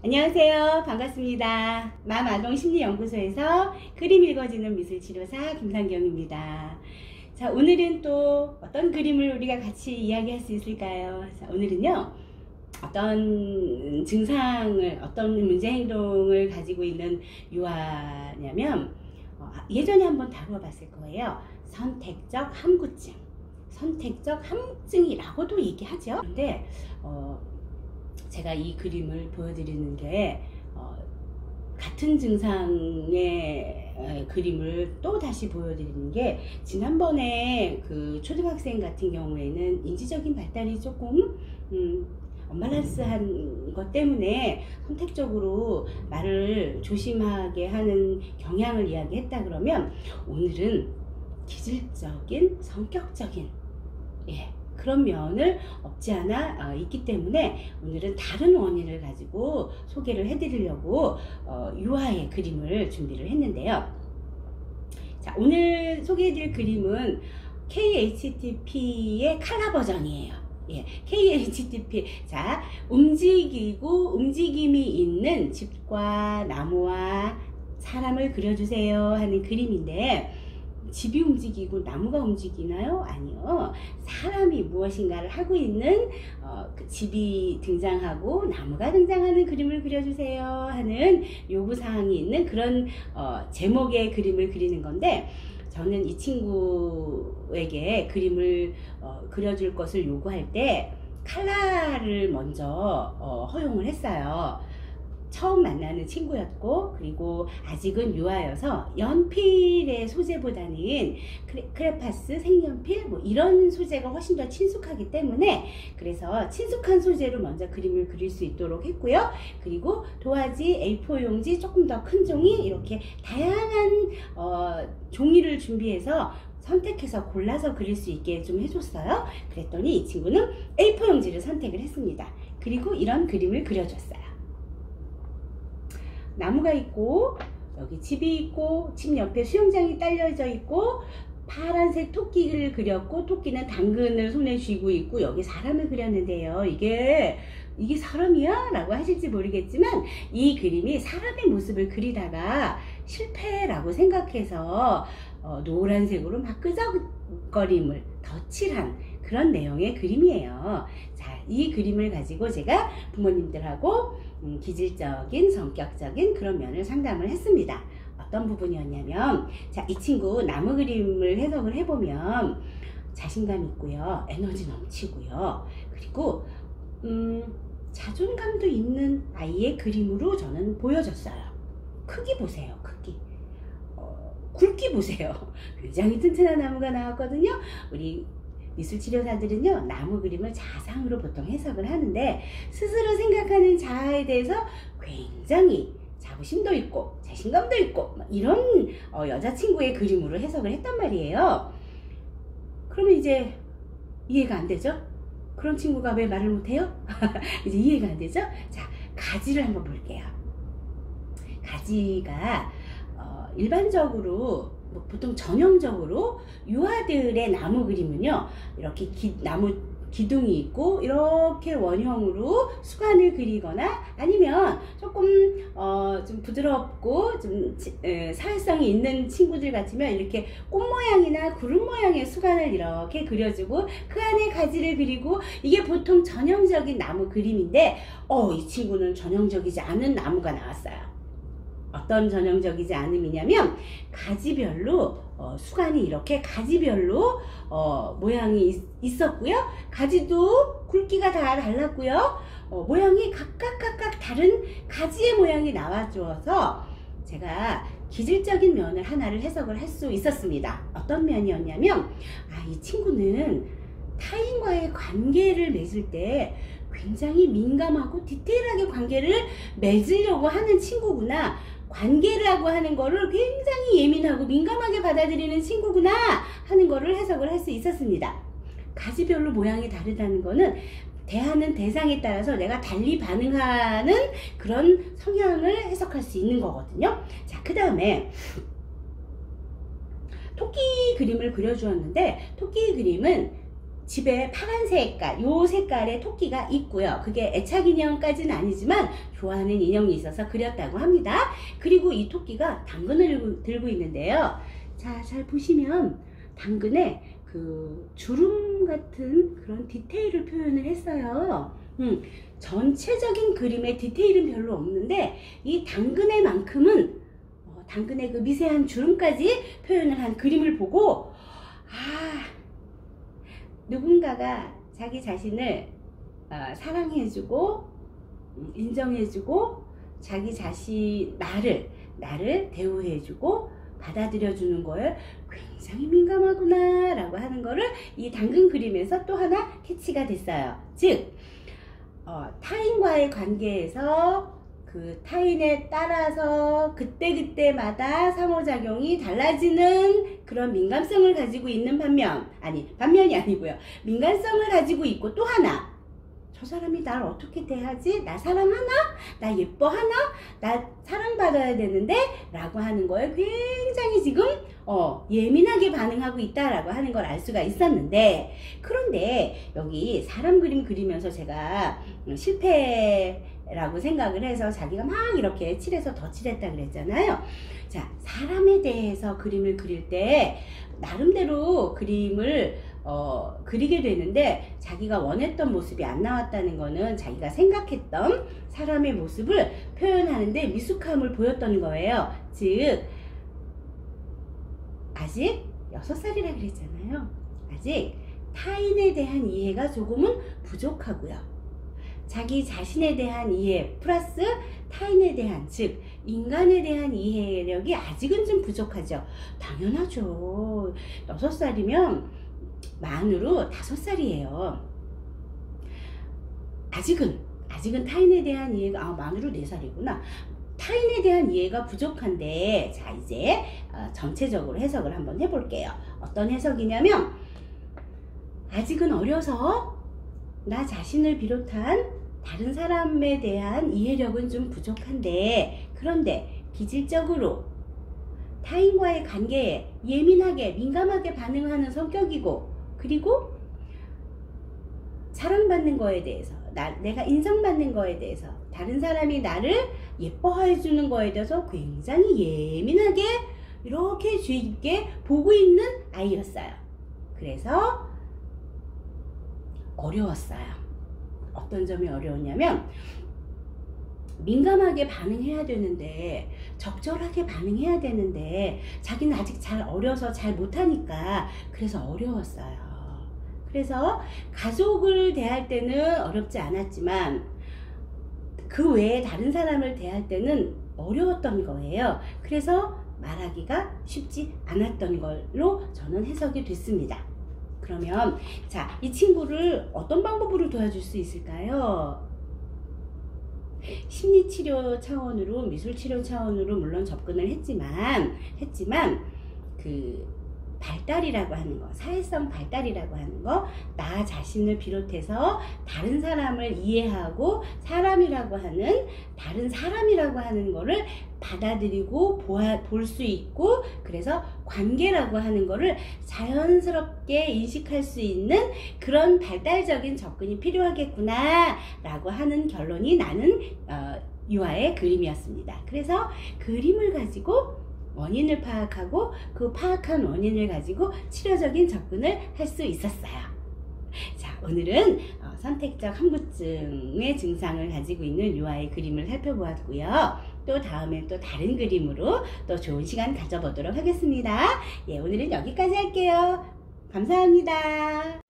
안녕하세요. 반갑습니다. 맘아동 심리연구소에서 그림 읽어주는 미술치료사 김상경입니다. 자, 오늘은 또 어떤 그림을 우리가 같이 이야기할 수 있을까요? 자, 오늘은요, 어떤 증상을, 어떤 문제 행동을 가지고 있는 유아냐면, 어, 예전에 한번 다루어 봤을 거예요. 선택적 함구증. 선택적 함증이라고도 얘기하죠. 근데, 어, 제가 이 그림을 보여드리는 게 어, 같은 증상의 어, 그림을 또 다시 보여드리는 게 지난번에 그 초등학생 같은 경우에는 인지적인 발달이 조금 음, 언밸런스한 것 때문에 선택적으로 말을 조심하게 하는 경향을 이야기했다 그러면 오늘은 기질적인 성격적인 예, 그런 면을 없지 않아 어, 있기 때문에 오늘은 다른 원인을 가지고 소개를 해드리려고 어, 유아의 그림을 준비를 했는데요. 자, 오늘 소개해드릴 그림은 KHTP의 칼라 버전이에요. 예, KHTP. 자, 움직이고 움직임이 있는 집과 나무와 사람을 그려주세요 하는 그림인데, 집이 움직이고 나무가 움직이나요? 아니요. 사람이 무엇인가를 하고 있는 어, 그 집이 등장하고 나무가 등장하는 그림을 그려주세요 하는 요구사항이 있는 그런 어, 제목의 그림을 그리는 건데 저는 이 친구에게 그림을 어, 그려줄 것을 요구할 때 칼라를 먼저 어, 허용을 했어요. 처음 만나는 친구였고 그리고 아직은 유아여서 연필의 소재보다는 크레파스, 색연필 뭐 이런 소재가 훨씬 더 친숙하기 때문에 그래서 친숙한 소재로 먼저 그림을 그릴 수 있도록 했고요. 그리고 도화지, A4 용지 조금 더 큰 종이 이렇게 다양한 어, 종이를 준비해서 선택해서 골라서 그릴 수 있게 좀 해줬어요. 그랬더니 이 친구는 A4 용지를 선택을 했습니다. 그리고 이런 그림을 그려줬어요. 나무가 있고 여기 집이 있고 집 옆에 수영장이 딸려져 있고 파란색 토끼를 그렸고 토끼는 당근을 손에 쥐고 있고 여기 사람을 그렸는데요. 이게 이게 사람이야? 라고 하실지 모르겠지만 이 그림이 사람의 모습을 그리다가 실패라고 생각해서 어, 노란색으로 막 끄적거림을 덧칠한 그런 내용의 그림이에요. 자, 이 그림을 가지고 제가 부모님들하고 음, 기질적인 성격적인 그런 면을 상담을 했습니다. 어떤 부분이었냐면 자, 이 친구 나무 그림을 해석을 해보면 자신감 있고요. 에너지 넘치고요. 그리고 음, 자존감도 있는 아이의 그림으로 저는 보여졌어요. 크기 보세요. 크기. 어, 굵기 보세요. 굉장히 튼튼한 나무가 나왔거든요. 우리 미술 치료사들은요 나무 그림을 자상으로 보통 해석을 하는데 스스로 생각하는 자아에 대해서 굉장히 자부심도 있고 자신감도 있고 이런 어, 여자친구의 그림으로 해석을 했단 말이에요 그러면 이제 이해가 안 되죠? 그런 친구가 왜 말을 못해요? 이제 이해가 안 되죠? 자 가지를 한번 볼게요 가지가 어, 일반적으로 뭐 보통 전형적으로 유아들의 나무 그림은요 이렇게 기, 나무 기둥이 있고 이렇게 원형으로 수관을 그리거나 아니면 조금 어, 좀 부드럽고 좀 에, 사회성이 있는 친구들 같으면 이렇게 꽃 모양이나 구름 모양의 수관을 이렇게 그려주고 그 안에 가지를 그리고 이게 보통 전형적인 나무 그림인데 어, 이 친구는 전형적이지 않은 나무가 나왔어요. 어떤 전형적이지 않음이냐면 가지별로 어, 수간이 이렇게 가지별로 어, 모양이 있, 었고요 가지도 굵기가 다 달랐고요. 어, 모양이 각각 각각 다른 가지의 모양이 나와주어서 제가 기질적인 면을 하나를 해석을 할 수 있었습니다. 어떤 면이었냐면 아, 이 친구는 타인과의 관계를 맺을 때 굉장히 민감하고 디테일하게 관계를 맺으려고 하는 친구구나 관계라고 하는 거를 굉장히 예민하고 민감하게 받아들이는 친구구나 하는 거를 해석을 할 수 있었습니다. 가지별로 모양이 다르다는 거는 대하는 대상에 따라서 내가 달리 반응하는 그런 성향을 해석할 수 있는 거거든요. 자, 그 다음에 토끼 그림을 그려주었는데 토끼 그림은 집에 파란 색깔, 요 색깔의 토끼가 있고요. 그게 애착 인형까지는 아니지만 좋아하는 인형이 있어서 그렸다고 합니다. 그리고 이 토끼가 당근을 들고 있는데요. 자, 잘 보시면 당근에 그 주름 같은 그런 디테일을 표현을 했어요. 음, 전체적인 그림의 디테일은 별로 없는데 이 당근의 만큼은 어, 당근의 그 미세한 주름까지 표현을 한 그림을 보고 아 누군가가 자기 자신을 어, 사랑해주고 음, 인정해주고 자기 자신 나를 나를 대우해주고 받아들여주는 걸 굉장히 민감하구나 라고 하는 거를 이 당근 그림에서 또 하나 캐치가 됐어요. 즉 어, 타인과의 관계에서 그 타인에 따라서 그때그때마다 상호작용이 달라지는 그런 민감성을 가지고 있는 반면 아니 반면이 아니고요 민감성을 가지고 있고 또 하나 저 사람이 날 어떻게 대하지? 나 사랑하나? 나 예뻐하나? 나 사랑받아야 되는데? 라고 하는 거에 굉장히 지금 어, 예민하게 반응하고 있다라고 하는 걸 알 수가 있었는데 그런데 여기 사람 그림 그리면서 제가 실패 라고 생각을 해서 자기가 막 이렇게 칠해서 더 칠했다 그랬잖아요. 자, 사람에 대해서 그림을 그릴 때 나름대로 그림을 어, 그리게 되는데 자기가 원했던 모습이 안 나왔다는 거는 자기가 생각했던 사람의 모습을 표현하는데 미숙함을 보였던 거예요. 즉 아직 6살이라 그랬잖아요. 아직 타인에 대한 이해가 조금은 부족하고요. 자기 자신에 대한 이해 플러스 타인에 대한 즉 인간에 대한 이해력이 아직은 좀 부족하죠. 당연하죠. 6살이면 만으로 5살이에요. 아직은 아직은 타인에 대한 이해가 아 만으로 4살이구나. 타인에 대한 이해가 부족한데 자 이제 어, 전체적으로 해석을 한번 해볼게요. 어떤 해석이냐면 아직은 어려서 나 자신을 비롯한 다른 사람에 대한 이해력은 좀 부족한데 그런데 기질적으로 타인과의 관계에 예민하게 민감하게 반응하는 성격이고 그리고 사랑받는 거에 대해서 나, 내가 인정받는 거에 대해서 다른 사람이 나를 예뻐해 주는 거에 대해서 굉장히 예민하게 이렇게 주의 깊게 보고 있는 아이였어요. 그래서 어려웠어요. 어떤 점이 어려웠냐면 민감하게 반응해야 되는데 적절하게 반응해야 되는데 자기는 아직 잘 어려서 잘 못하니까 그래서 어려웠어요. 그래서 가족을 대할 때는 어렵지 않았지만 그 외에 다른 사람을 대할 때는 어려웠던 거예요. 그래서 말하기가 쉽지 않았던 걸로 저는 해석이 됐습니다. 그러면 자, 이 친구를 어떤 방법으로 도와줄 수 있을까요? 심리치료 차원으로 미술치료 차원으로 물론 접근을 했지만 했지만 그 발달이라고 하는 거, 사회성 발달이라고 하는 거, 나 자신을 비롯해서 다른 사람을 이해하고 사람이라고 하는 다른 사람이라고 하는 거를 받아들이고 볼 수 있고 그래서 관계라고 하는 거를 자연스럽게 인식할 수 있는 그런 발달적인 접근이 필요하겠구나 라고 하는 결론이 나는 어, 유아의 그림이었습니다. 그래서 그림을 가지고 원인을 파악하고 그 파악한 원인을 가지고 치료적인 접근을 할 수 있었어요. 자, 오늘은 어, 선택적 항구증의 증상을 가지고 있는 유아의 그림을 살펴보았고요. 또 다음에 또 다른 그림으로 또 좋은 시간 가져보도록 하겠습니다. 예, 오늘은 여기까지 할게요. 감사합니다.